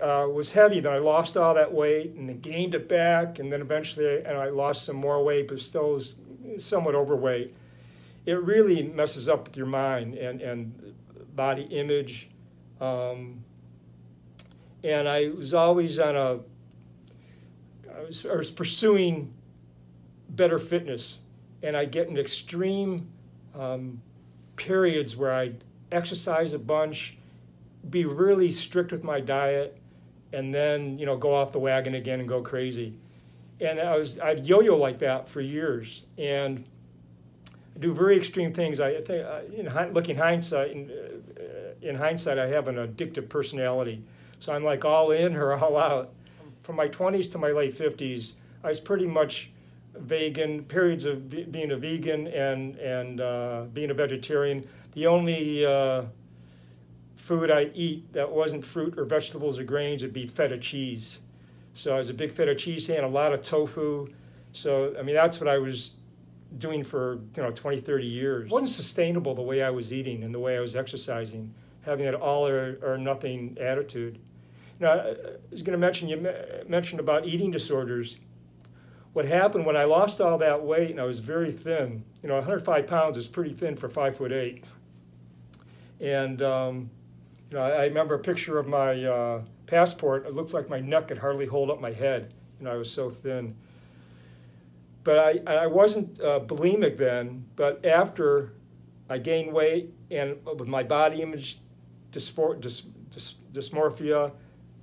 uh, was heavy. Then I lost all that weight and then gained it back, and then eventually and I lost some more weight, but still was somewhat overweight. It really messes up with your mind and, and body image. Um, and I was always on a, I was, I was pursuing better fitness, and I get in extreme um, periods where I exercise a bunch, be really strict with my diet, and then you know go off the wagon again and go crazy. And I was I'd yo-yo like that for years, and do very extreme things. I think, uh, in looking hindsight, in, uh, in hindsight, I have an addictive personality. So I'm like all in or all out. From my 20s to my late 50s, I was pretty much vegan, periods of being a vegan and, and uh, being a vegetarian. The only uh, food I eat that wasn't fruit or vegetables or grains would be feta cheese. So I was a big feta cheese fan, a lot of tofu. So, I mean, that's what I was doing for, you know, 20, 30 years. It wasn't sustainable the way I was eating and the way I was exercising, having that all or, or nothing attitude. Now, I was going to mention, you mentioned about eating disorders. What happened when I lost all that weight and I was very thin, you know, 105 pounds is pretty thin for five foot eight. And, um, you know, I, I, remember a picture of my uh, passport. It looks like my neck could hardly hold up my head. You know, I was so thin. But I, I wasn't uh, bulimic then, but after I gained weight and with my body image dys- dys- dysmorphia,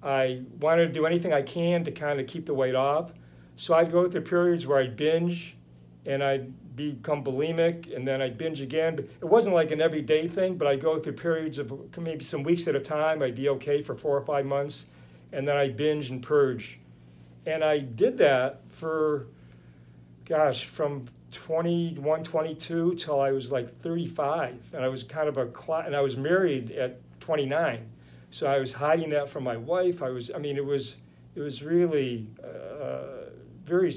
I wanted to do anything I can to kind of keep the weight off. So I'd go through periods where I'd binge and I'd become bulimic and then I'd binge again. But it wasn't like an everyday thing, but I'd go through periods of maybe some weeks at a time. I'd be okay for four or five months and then I'd binge and purge. And I did that for, gosh, from 21, 22 till I was like 35. And I was kind of a, and I was married at 29. So I was hiding that from my wife. I was, I mean, it was, it was really uh, very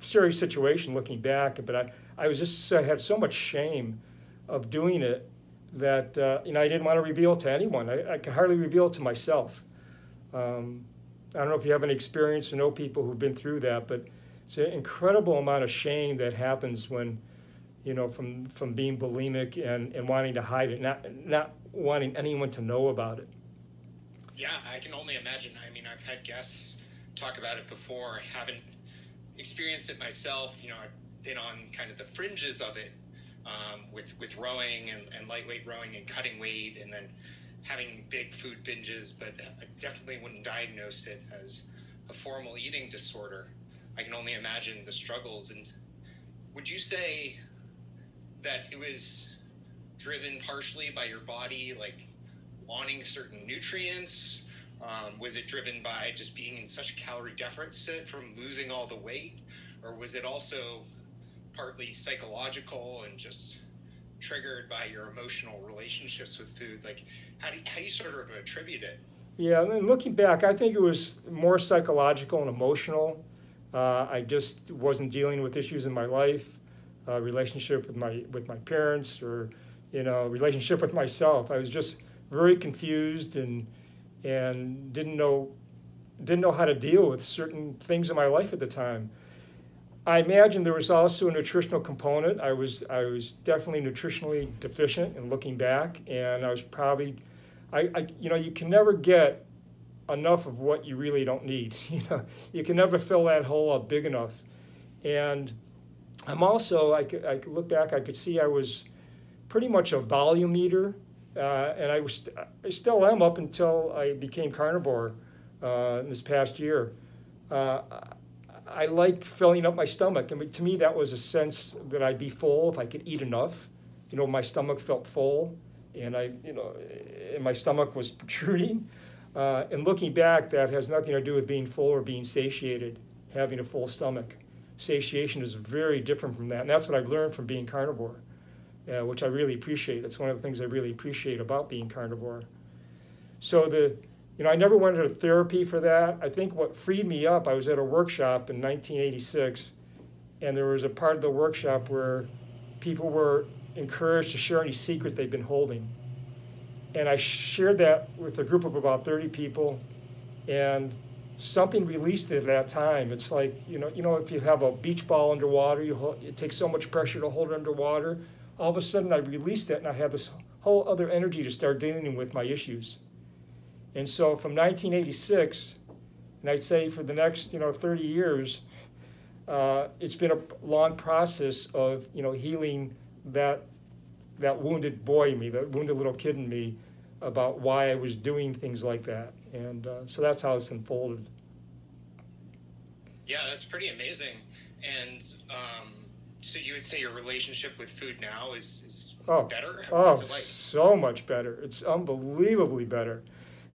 serious situation looking back. But I, I was just, I had so much shame of doing it that, uh, you know, I didn't want to reveal to anyone. I, I could hardly reveal to myself. Um, I don't know if you have any experience or know people who've been through that, but it's an incredible amount of shame that happens when, you know, from, from being bulimic and, and wanting to hide it, not, not wanting anyone to know about it. Yeah, I can only imagine. I mean, I've had guests talk about it before. I haven't experienced it myself. You know, I've been on kind of the fringes of it um, with with rowing and, and lightweight rowing and cutting weight, and then having big food binges. But I definitely wouldn't diagnose it as a formal eating disorder. I can only imagine the struggles. And would you say that it was driven partially by your body, like wanting certain nutrients? Um, was it driven by just being in such a calorie deficit from losing all the weight? Or was it also partly psychological and just triggered by your emotional relationships with food? Like, how do you, how do you sort of attribute it? Yeah, mean, looking back, I think it was more psychological and emotional. Uh, I just wasn't dealing with issues in my life, uh, relationship with my with my parents, or you know, relationship with myself. I was just very confused and and didn't know didn't know how to deal with certain things in my life at the time. I imagine there was also a nutritional component. I was I was definitely nutritionally deficient in looking back, and I was probably, I, I you know you can never get enough of what you really don't need. You know you can never fill that hole up big enough, and I'm also I could, I could look back I could see I was pretty much a volume eater. Uh, and I, was, I still am up until I became carnivore uh, this past year. Uh, I like filling up my stomach. I mean, to me, that was a sense that I'd be full if I could eat enough. You know, my stomach felt full, and I, you know, and my stomach was protruding. Uh, and looking back, that has nothing to do with being full or being satiated, having a full stomach. Satiation is very different from that, and that's what I've learned from being carnivore uh, which I really appreciate. That's one of the things I really appreciate about being carnivore. So the, you know, I never went to therapy for that. I think what freed me up, I was at a workshop in 1986, and there was a part of the workshop where people were encouraged to share any secret they've been holding. And I shared that with a group of about 30 people, And something released it at that time. It's like, you know, you know, if you have a beach ball underwater, you hold, it takes so much pressure to hold it underwater. All of a sudden, I released that and I had this whole other energy to start dealing with my issues. And so from 1986, and I'd say for the next, you know, 30 years, uh, it's been a long process of, you know, healing that, that wounded boy in me, that wounded little kid in me, about why I was doing things like that. And uh, so that's how it's unfolded. Yeah, that's pretty amazing. And um, so you would say your relationship with food now is, is Oh, better? oh, like? so much better. It's unbelievably better.